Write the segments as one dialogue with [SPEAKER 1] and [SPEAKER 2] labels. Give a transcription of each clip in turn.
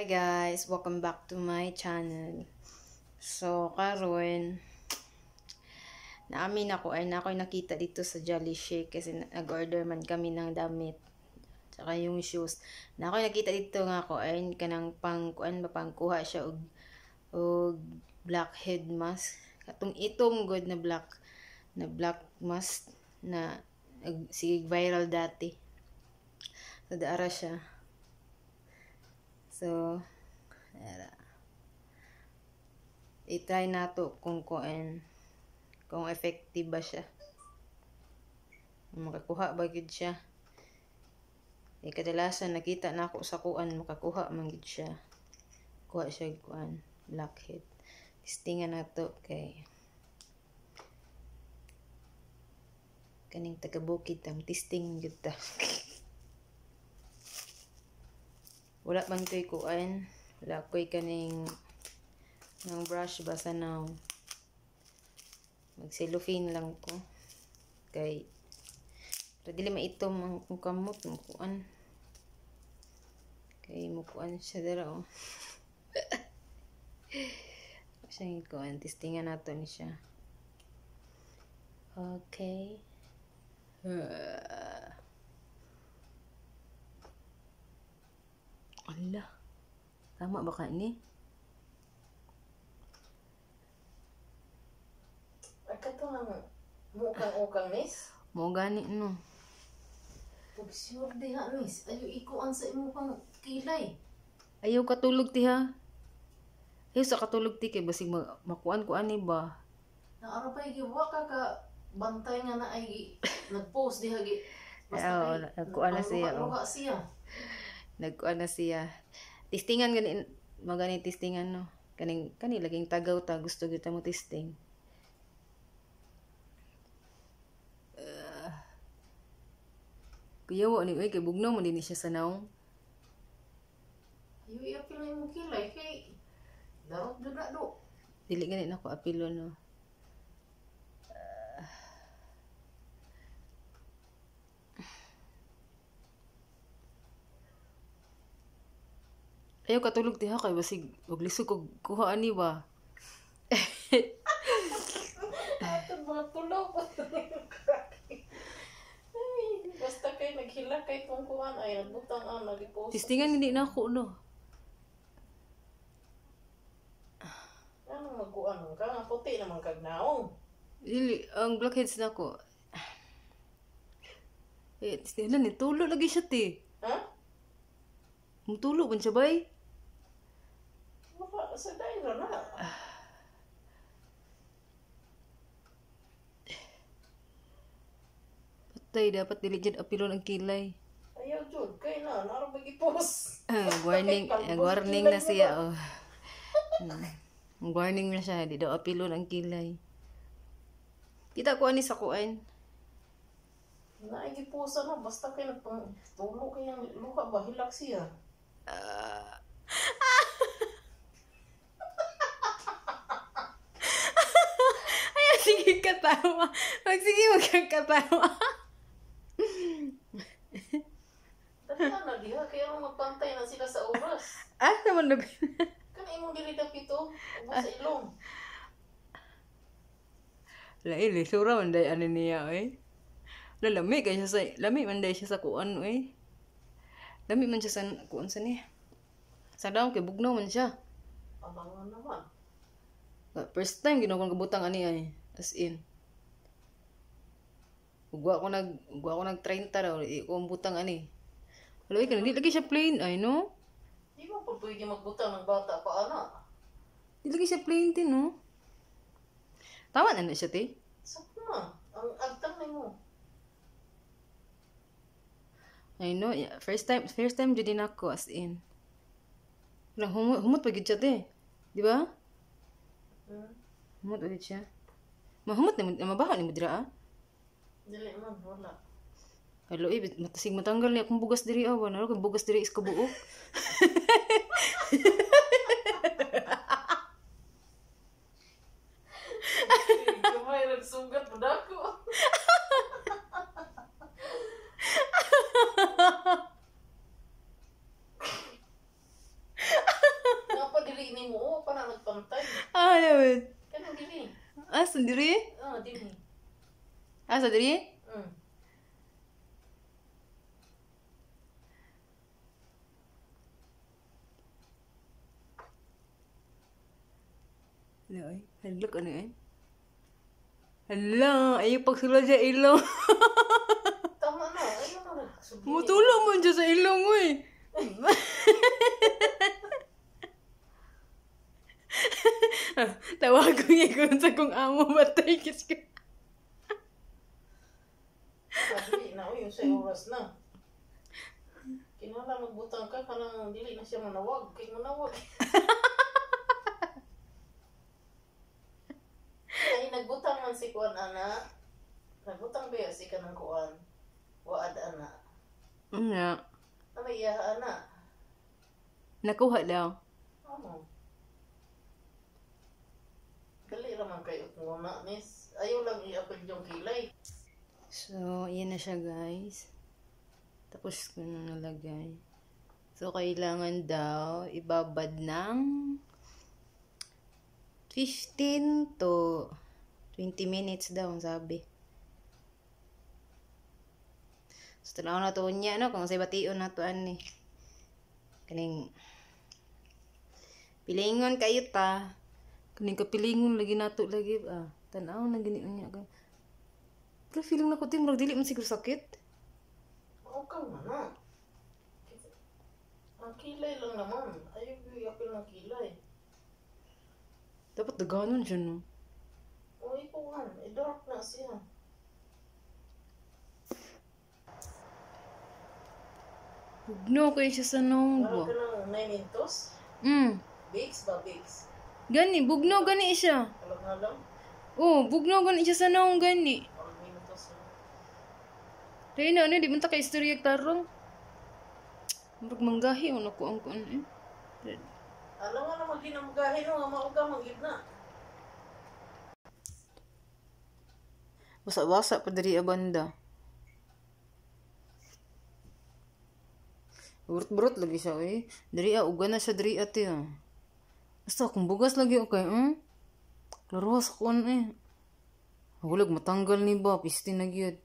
[SPEAKER 1] Hi guys, welcome back to my channel. So, karon naamin ako ay na ako'y nakita dito sa Jolly Shake kasi nag-order man kami ng damit. Tsaka yung shoes. Na ako'y nakita dito nga ako ay kanang pang kuan ba pang kuha siya og og blackhead mask. Katong itom good na black na black mask na sige viral dati. So, daara siya. So, ara. I-try nato kung kuan kung effective ba siya. Makakuha ba gid siya. Eh, kadalasan nakita na ako sa kuan makakuha man gid siya. Kuha siya kuan blackhead. Testingan nato kay kaning taga bukid tam testing gid ta. wala man ko'y kuan wala ko'y kaning ng brush. Basta na mag cellophane lang ko. Kay para dili maitom ang kung kamot mo kuan kay mo kuan siya dira oh. Siya yung kuan. Testingan nato ni siya. Okay. Uh, Ala. Tama ba ka ni?
[SPEAKER 2] Ay, kato nga mo. Mukang-ukang, miss.
[SPEAKER 1] Mo gani no.
[SPEAKER 2] Pag sure di ha, miss. Ayo ikuan sa imo pang kilay.
[SPEAKER 1] Ayaw katulog ti ha. Ayaw sa katulog ti kay basig ma- makuan ko ani ba.
[SPEAKER 2] Naara pa giwa ka ka bantay nga na ay nag-post diha gi.
[SPEAKER 1] Oo, nagkuan na siya, oh.
[SPEAKER 2] Luha siya.
[SPEAKER 1] Nagkuan na siya. Testingan gani magani testingan no. Kaning kani laging tagaw ta gusto kita mo testing. Uh, kuyawa ni uy kay bugnaw mo din ni siya sa naong.
[SPEAKER 2] Ayo iya pila imo kilay kay darot na do.
[SPEAKER 1] Dili gani nako apilo no. Ayaw katulog ti kay basig og lisod kog kuha ani ba.
[SPEAKER 2] Basta kay naghila kay kung kuan ay nagbutang ang nag-post.
[SPEAKER 1] Tistingan hindi na ako no.
[SPEAKER 2] Ano magkuan ka nga puti naman kag naong.
[SPEAKER 1] Dili ang blackheads na ko. Eh, tistingan ni tulo lagi siya ti.
[SPEAKER 2] Ha?
[SPEAKER 1] Mutulo man siya bay.
[SPEAKER 2] Baka sa dahil na.
[SPEAKER 1] Patay dapat dili jud apilon ang kilay.
[SPEAKER 2] Ayaw jud kay na naro bagi post.
[SPEAKER 1] Ah, warning, ah, warning na siya. Oh. Hmm. Warning na siya, di daw apilon ang kilay. Kita ko ani sa kuan.
[SPEAKER 2] Naigi posa na basta kay nagpang tulo kay ang luha ba hilak siya.
[SPEAKER 1] Ay, sige katawa. Mag sige wag kang katawa.
[SPEAKER 2] Dali na diha kay ang magpantay na sila sa oras.
[SPEAKER 1] ah, naman nag...
[SPEAKER 2] Kan imong dili dapito ubo sa ilong.
[SPEAKER 1] Lain, sura man day ano niya, eh. Lalami kay siya sa... Lami man day siya sa kuan, eh. Lami man siya sa kuan sa niya. Sa daw, kay bugnaw man siya.
[SPEAKER 2] Abangan naman.
[SPEAKER 1] First time ginawa kong kabutang ani ay. As in. Ugwa ko nag ugwa ko nag 30 daw, i ko ang butang ani. Wala ka hindi lagi siya plain ay no.
[SPEAKER 2] Di mo pa pwede magbutang ng bata pa ana.
[SPEAKER 1] Hindi lagi siya plain din no. Tama na na siya ti.
[SPEAKER 2] Sakto na. Ang agtang na mo.
[SPEAKER 1] I know, yeah. first time first time jud din ako as in. Humot humot pa gid siya ti. Di ba?
[SPEAKER 2] Hmm?
[SPEAKER 1] Humot ulit siya. Mahumot na mabaho ni mo dira ah.
[SPEAKER 2] Dili man wala.
[SPEAKER 1] Hello, eh, matasig matanggal niya akong bugas diri awan. Ano kung bugas diri is kabuok.
[SPEAKER 2] Gamay nagsugat mo dako. dini mo, oh, para nagpantay.
[SPEAKER 1] Ah, naman.
[SPEAKER 2] Kanang dini.
[SPEAKER 1] Ah, sandiri?
[SPEAKER 2] Ah, dini.
[SPEAKER 1] Ah, sandiri?
[SPEAKER 2] Mm.
[SPEAKER 1] Ano ay? Hala, ano ay? Hala, ayaw pagsulod sa ilong.
[SPEAKER 2] Tama na, ay mo na. Subli.
[SPEAKER 1] Matulog mo dyan sa ilong mo Tawag ko nga kung sa kong amo batay kis ka.
[SPEAKER 2] Sabi na, uy, sa oras na. Kinala magbutang ka, kanang dili na siya manawag. Kay manawag. Ay, nagbutang man si Kuan, ana. Nagbutang ba si kanang Kuan? Waad, ana.
[SPEAKER 1] Nga.
[SPEAKER 2] Ano iya, ana?
[SPEAKER 1] Nakuha daw.
[SPEAKER 2] Ano? Dali naman kayo muna, nis. Ayaw lang i-apil yung kilay.
[SPEAKER 1] So, yan na siya guys. Tapos ko na nalagay. So, kailangan daw ibabad ng 15 to 20 minutes daw, ang sabi. So, tanaw na to niya, no? Kung sa bation na to, ani. Kaning pilingon kayo ta. Kaning kapilingon lagi nato lagi ah. Tanaw na gini unya ka. Pero feeling na ko din, dili man siguro sakit.
[SPEAKER 2] Oo ka na. Ang kilay lang naman. Ayaw yung i-apil ng kilay.
[SPEAKER 1] Dapat daganon siya, no?
[SPEAKER 2] Uy, Kuan, i-dark na siya.
[SPEAKER 1] Bugno kayo siya sa
[SPEAKER 2] Parang
[SPEAKER 1] ba?
[SPEAKER 2] ka ng 9 intos.
[SPEAKER 1] Mm.
[SPEAKER 2] Bigs ba, bigs?
[SPEAKER 1] Gani, bugno gani siya.
[SPEAKER 2] Alam nga lang.
[SPEAKER 1] Oh, bugno gani siya sa nong gani.
[SPEAKER 2] Na.
[SPEAKER 1] Dahil na, ano, di man ta ka istorya tarong. Murag manggahi, ano ko ang kuan eh.
[SPEAKER 2] Alam nga naman ginamagahin no, nga mauga manggid na.
[SPEAKER 1] Basa-basa pa diri a banda. Burot-burot lagi siya, eh. Diri a, uga na siya diri ati, ah. Basta akong bugas lagi, okay, hmm? Laruas ako, ano, eh. Hulag, matanggal ni ba, pisti na gyud.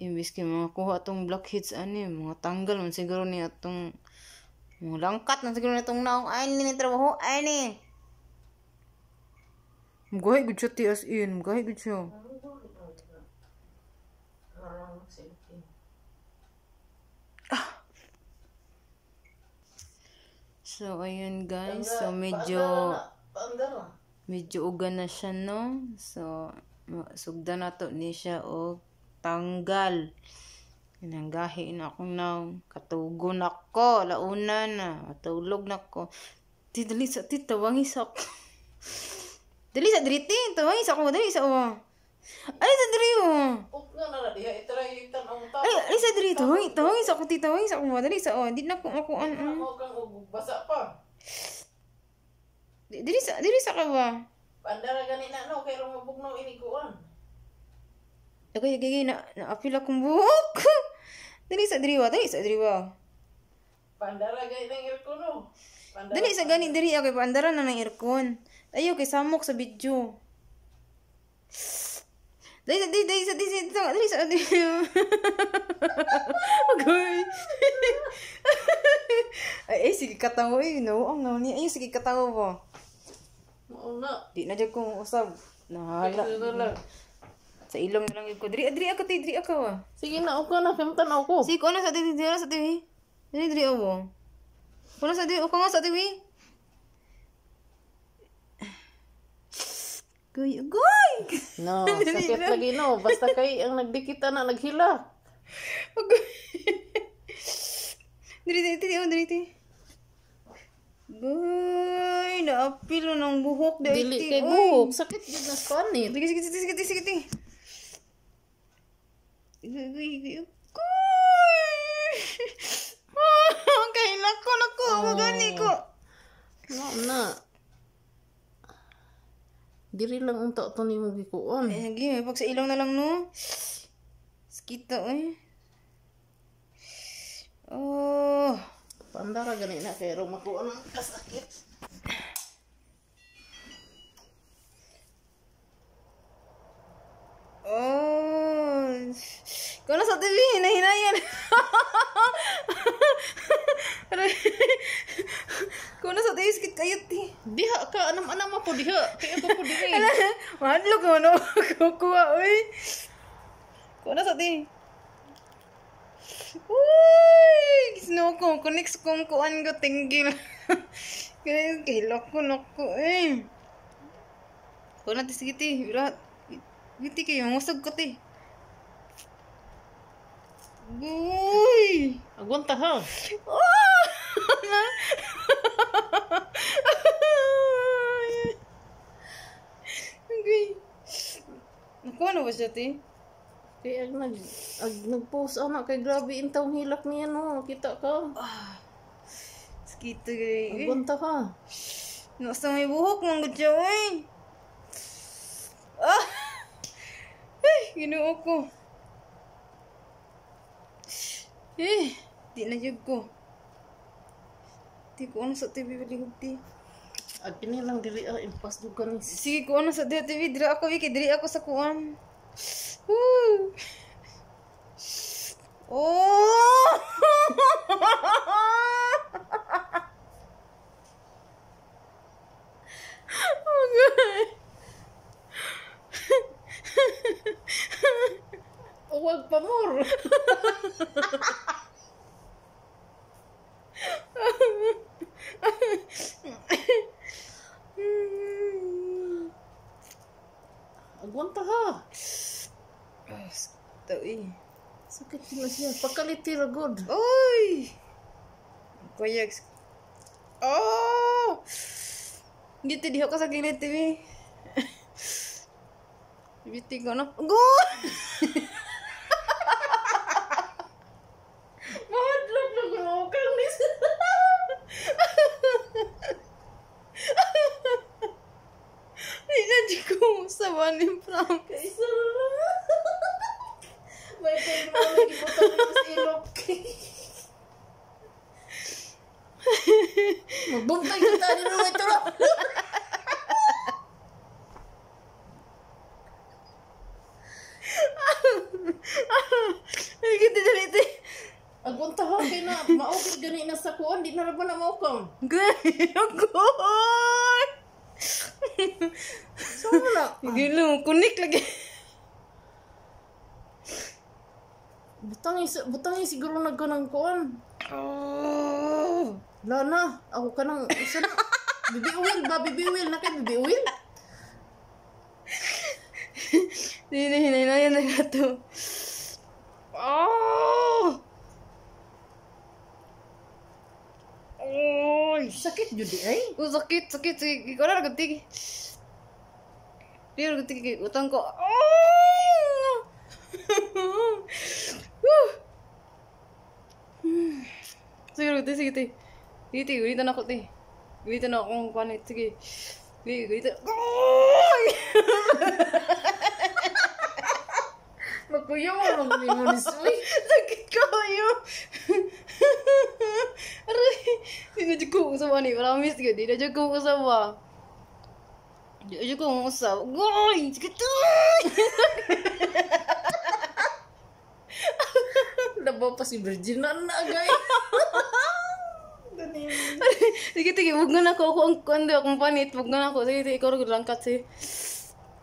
[SPEAKER 1] Imbis kay mga kuha atong blackheads ani, mga tanggal man siguro ni atong mga langkat na siguro na itong naong ay ni trabaho ay ni. Mugahi gud siya as in, mugahi gud siya.
[SPEAKER 2] Ano
[SPEAKER 1] So ayun guys, so medyo
[SPEAKER 2] na.
[SPEAKER 1] Medyo ugan na siya no. So sugda na to ni siya og tanggal. Inanggahi na akong naong katugon ako, launa na, matulog na ko. Ti dali sa ti tawangis ako. dali sa diri ti, tawangis ako, dali sa o. Ay sa diri o.
[SPEAKER 2] Ug nga na na diha itry tan ang tao.
[SPEAKER 1] Ay, ay sa diri, tawangis, tawangis ako, ti tawangis ako, dali sa o. Di na ko ako an.
[SPEAKER 2] Ano mo kang basa pa.
[SPEAKER 1] Di- Diri sa diri sa ka ba?
[SPEAKER 2] Paandara gani na no kay ro mabugnaw ini kuan.
[SPEAKER 1] Ako gigi na, na-apil akong buhok. dali sa diri wa, dali sa diri wa.
[SPEAKER 2] Paandara gani nang irko no.
[SPEAKER 1] Dali sa gani diri ako paandara na ng aircon. Ayaw kay samok sa video. Dali sa dali, dali sa dali sa dali sa dali sa Agoy. ay, ay, sige katawa eh. No, ang no, ni ay sige katawa ba.
[SPEAKER 2] Mao na.
[SPEAKER 1] Di na jud kong usab. Nahala.
[SPEAKER 2] Ito na lang.
[SPEAKER 1] Sa ilong na lang yun ko. Diri, diri ako, ti, diri ako ah.
[SPEAKER 2] Sige na uka na femtan ako.
[SPEAKER 1] Sige, ko na sa diri, diri sa diri. Diri, diri ako. Ko na sa diri, ako nga sa diri. Goy, goy!
[SPEAKER 2] No, sakit lagi no. Basta kay ang nagdikit na naghila.
[SPEAKER 1] Agoy. diri, diri, diri, oh, diri, diri. Goy, naapilo ng buhok. Diri,
[SPEAKER 2] Dili kay buhok. Sakit yun na spanit.
[SPEAKER 1] Sige, sige, sige, sige, sige. Goy, goy, goy. Goy! Ah, kailan ko, naku, magani ko.
[SPEAKER 2] No na. Diri lang unta to ni mo gikuon.
[SPEAKER 1] Ay, lagi, pag sa ilong na lang, no? Skita, eh. Oh.
[SPEAKER 2] Paandar andara gani na kay ro makuha ng kasakit.
[SPEAKER 1] Oh. Kung nasa TV, hinahinayan. Kung nasa TV, sakit kayo, ti.
[SPEAKER 2] Diha ka anam anam mo po diha. Kaya pa po diha.
[SPEAKER 1] Mahadlo ko, ano? Kukuha, uy. Kung nasa TV. Uy! Sino ko? Connect kong kuan ko, tinggil. Kaya kahilak ko, naku, eh. Kung natin, sige, ti. Wala. Biti kayo, musag ko, ti. Uy!
[SPEAKER 2] Agwanta ha.
[SPEAKER 1] Oh! okay. Nakuha na ba siya, ti?
[SPEAKER 2] Kaya ag nag ag nag-post ana kay grabe intawng hilak niya no. Kita ka.
[SPEAKER 1] Sakita gay.
[SPEAKER 2] Agwanta ka.
[SPEAKER 1] Nasa may buhok, manggod siya, uy. Ah! Ay, ginuo ko. Eh, di na jud ko. Di ko ano sa TV
[SPEAKER 2] kini lang diri ah impas dugan ni
[SPEAKER 1] Sige, ko ano sa TV, dira ako, Wiki, diri ako sa kuan. Woo! Oh! oh, God.
[SPEAKER 2] Uwag pa more. Pakaliti ra good.
[SPEAKER 1] Uy! Kuyag. Oh! Dito, di ako sa gilid, TV. Biti ko na. Go!
[SPEAKER 2] Mahadlok na gumukang ni
[SPEAKER 1] Ay, nadyo ko sa one prank.
[SPEAKER 2] Kaisa May time mo lagi mo tayo sa ilok. Magbuntay kita ni Roy Turo.
[SPEAKER 1] Ay, kita dito.
[SPEAKER 2] Agwanta ha kay na maugid gani na sa kuan di na ra ba na maukam.
[SPEAKER 1] Gay, ako!
[SPEAKER 2] So na.
[SPEAKER 1] Gilo, kunik lagi.
[SPEAKER 2] Butang is butang is siguro nagkanang kuan.
[SPEAKER 1] Oh!
[SPEAKER 2] Wala na. Ako ka nang isa na. Bibi oil ba? Bibi oil na kay bibi oil?
[SPEAKER 1] Hindi na hinaynayan na nga to. Oh! Oy!
[SPEAKER 2] Sakit jud di ay.
[SPEAKER 1] Oh, sakit, sakit. Sige, ikaw na nagtig. Hindi na nagtig. Utang ko. Oh! Woo! Sige, sige, sige, sige. Sige, sige, ulitan ako, te. Ulitan ako kung panit. Sige. Sige, ulitan. Oy!
[SPEAKER 2] Magkuyaw mo lang ni mo ni Soy.
[SPEAKER 1] Sakit kayo. Aray. Di na dyan ko usawa ni. Promise ko. Di na dyan ko usawa. Di na dyan ko usawa. Goy! Sakit
[SPEAKER 2] Labaw pa si Virgin na nagay. Dani.
[SPEAKER 1] Sige, sige. Huwag na ako. Ako ang kundo. Akong panit. Huwag na ako. Sige, sige. Ikaw rin langkat. Sige.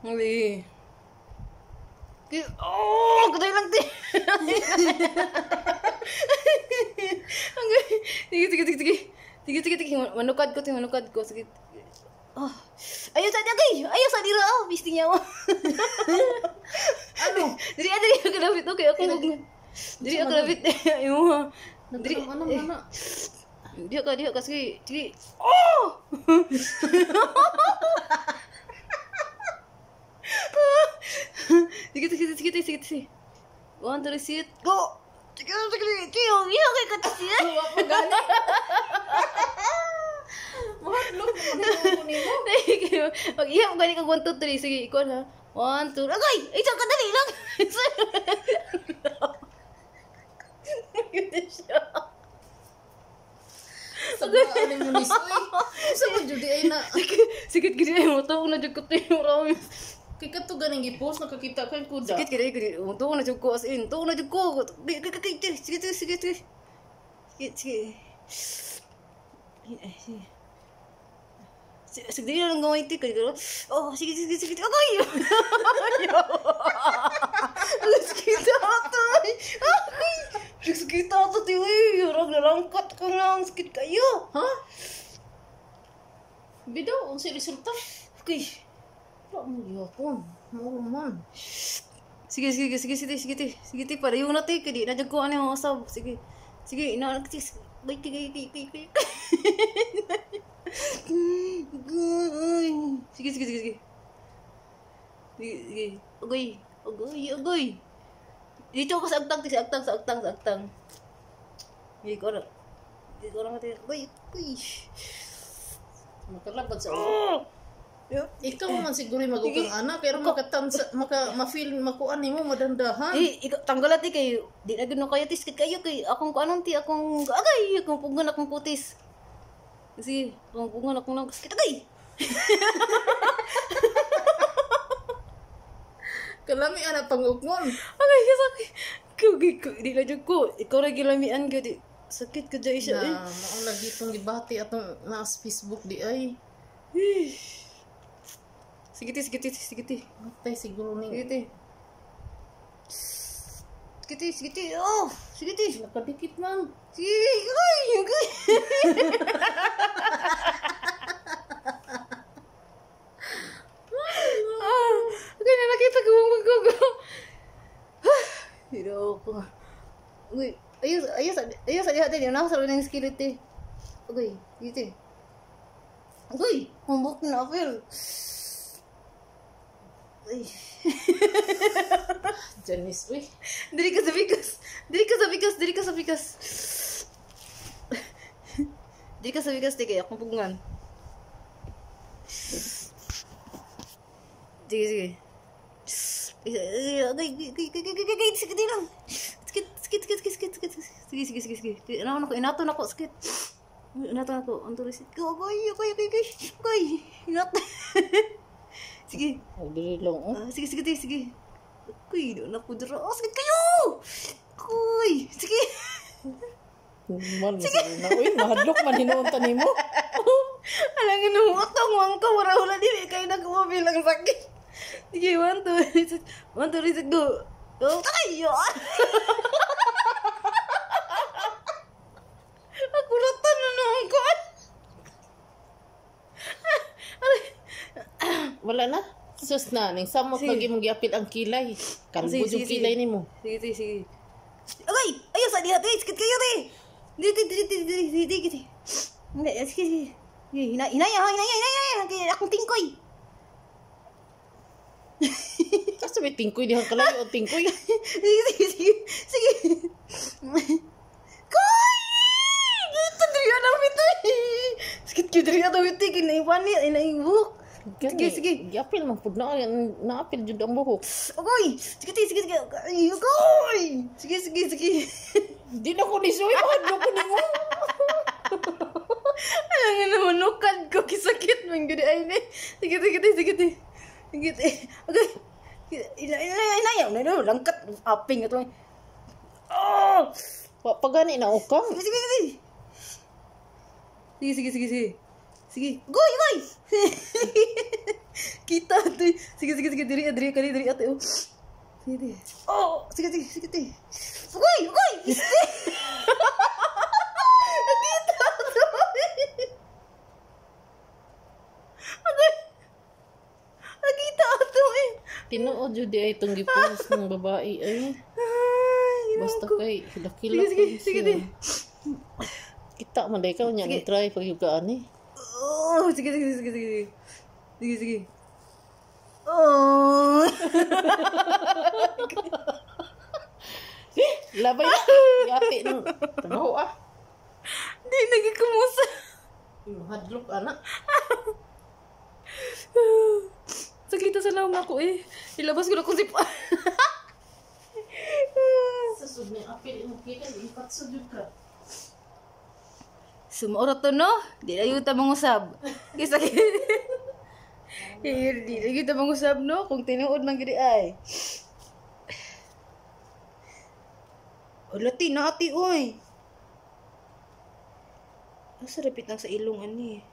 [SPEAKER 1] Sige. Sige. Oh! Katay lang. Okay. Sige, sige, sige, sige. Sige, sige, sige. Manukad ko, ti. Manukad ko. Sige oh ayo saja guys. Ayo sadira oh bistinya wah
[SPEAKER 2] aduh.
[SPEAKER 1] Jadi ada dia ke David oke aku lagi. jadi aku David ayo. Jadi
[SPEAKER 2] mana eh. mana?
[SPEAKER 1] Dia kak dia kak sih jadi oh! Sedikit sedikit sedikit sedikit sih one two three go. Tiga,
[SPEAKER 2] tiga, tiga, tiga, tiga, tiga, tiga, tiga,
[SPEAKER 1] tiga, pag iya gani ka, one, two, three. Sige, ikaw na. One, two, agay! Isa ka dali lang! Ganun siya.
[SPEAKER 2] Ano mo ni Soy? Sa mo jud ay na.
[SPEAKER 1] Sikit gini ay mo to na jud ko tayo marami.
[SPEAKER 2] Kay kato ganing gi-post nakakita yung kuda.
[SPEAKER 1] Sikit gini gini mo to na jud ko as in. To na jud ko. Sige sige sige. Sige sige. Sige. Sige, sige lang gawin ti kay Oh, sige sige sige. Okay. Alas kita to. Ay. Sige kita to ti uy. Rag nalangkat ko lang sakit kayo.
[SPEAKER 2] Ha? Bidaw, unsa resulta?
[SPEAKER 1] Okay.
[SPEAKER 2] Wala mo gyapon. Mao man.
[SPEAKER 1] Sige, sige, sige, sige, sige, sige, sige, sige, para yung natin, kadi, na ko ano yung usab, sige, sige, ina, sige, Sige, sige, sige, sige. Sige, sige. Agoy, agoy, agoy. Dito ako sa agtang, sa agtang, sa agtang, sa agtang. Hindi ko na. Hindi ko na natin. Agoy, agoy.
[SPEAKER 2] Makalabad sa ulo.
[SPEAKER 1] Yup.
[SPEAKER 2] Ikaw man siguro yung magukang anak, pero makatansa, maka, ma-feel, makuan nimo madandahan.
[SPEAKER 1] Eh, ikaw, tanggalat eh kayo. Di na gano'n kayo tis kayo kay akong anong ti akong agay akong pungan akong putis. Kasi akong pungan akong nang sakit agay.
[SPEAKER 2] Kalami anak pangukngon.
[SPEAKER 1] Agay ka sakit. Kau ko di na jud ko. Ikaw ra gilamian ka di. Sakit ka dyan siya eh.
[SPEAKER 2] Na, maong lagi itong gibati atong naas Facebook di ay.
[SPEAKER 1] Eh. Sige ti, sige ti, sige ti.
[SPEAKER 2] Matay siguro
[SPEAKER 1] Sige
[SPEAKER 2] ni.
[SPEAKER 1] ti. Sige ti, sige ti. Oh, sige ti.
[SPEAKER 2] Nakadikit man.
[SPEAKER 1] Sige, agay, agay. ah, okay na nakita ko ang magkugo. Hiro ko. Uy, ayos, ayos, ayos, ayos, ayos, ayos, nakasarap ng skillet eh. Okay, dito eh. Uy, humbok na apel.
[SPEAKER 2] Janice, uy.
[SPEAKER 1] Diri ka sa bigas. Diri ka sa bigas, diri ka sa bigas. Diri ka sa bigas, di kaya akong pugungan. Sige, sige. Sige, di lang. Sakit, sakit, sakit, sakit, sakit, sakit. Sige, sige, sige, sige. Ano ako, inato na ako, sakit. Inato na ako, ang tulis. Agay, agay, agay, agay, agay. Inato. Sige.
[SPEAKER 2] Lang, oh.
[SPEAKER 1] Ah, sige, sige, sige, sige. Kuy, doon ako dira. Oh, sige kayo! Kuy, sige.
[SPEAKER 2] Man, sige. na, uy, mahadlok man hinuunta nimo.
[SPEAKER 1] Alam nga nung utong wang ka, wala wala din. Kayo nagawa bilang sakit. Sige, one, two. One, two, go. Oh, tayo! Ako latan na naman ko.
[SPEAKER 2] Wala na. Sus na, ning samot
[SPEAKER 1] Sige.
[SPEAKER 2] lagi mong giapil ang kilay. Kalbo
[SPEAKER 1] Sige,
[SPEAKER 2] yung
[SPEAKER 1] sige,
[SPEAKER 2] kilay nimo.
[SPEAKER 1] Sige, sige, sige. Agay! Ayaw sa diha, te! Sakit kayo, te! Dito, dito, dito, dito, dito, dito, dito. Hindi, sige, sige. Sige, hina, hinaya, ha, hinaya, hinaya, hinaya. Akong tingkoy.
[SPEAKER 2] Kasi may tingkoy dihang kalayo ang tingkoy.
[SPEAKER 1] sige, sige, sige. Sige. Koy! Dito, diri na ito. Sakit kayo, diri na ito. Kinaiwan niya, inaibuk. Sige, sige.
[SPEAKER 2] Giapil man pud na naapil jud ang buhok.
[SPEAKER 1] Agoy! Sige, sige, sige. Ay, agoy! Sige, sige, sige.
[SPEAKER 2] Di na ko ni suy, mahadlok ko nimo.
[SPEAKER 1] Alam nga naman, nukad ko, kisakit man gudi ay ni. Sige, sige, sige, sige, sige. Okay. Ina, ina, ina, ina, ina, langkat, aping ito. Oh!
[SPEAKER 2] Pagani na ukam.
[SPEAKER 1] Sige, sige, sige. Sige, sige, sige, sige. Sige, goy, goy! Kita tu. Sige, sige, sige, diri, diri, kali, diri, ate. Oh. Sige. Oh, sige, sige, sige, sige. Goy, goy! Kita tu. Agoy! Nakita to eh.
[SPEAKER 2] Tinuod jud di ay itong gipost ng babae ay. Basta kay
[SPEAKER 1] Sige,
[SPEAKER 2] hilakila
[SPEAKER 1] sige, sige, sige.
[SPEAKER 2] Kita man day ka nya try pag yugaan ni.
[SPEAKER 1] Oh, sige, sige, sige, sige. Sige, sige. Oh.
[SPEAKER 2] Labay na. Yapi nang tanaw ah.
[SPEAKER 1] Di lagi kumusa.
[SPEAKER 2] Mahadlok anak.
[SPEAKER 1] Saglita sa laom ako eh. Ilabas ko na kung sipa.
[SPEAKER 2] Sa sud ni apil imong kita ipat sa jud ka.
[SPEAKER 1] Sumuro to no? Di na yuta mangusab. Kisa Eh, di na yuta mangusab no? Kung tinuod man gidi ay. Ulati na ati oy. Asa rapit lang sa ilong ani.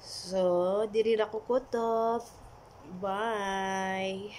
[SPEAKER 1] So, diri ra ko kutob. Bye.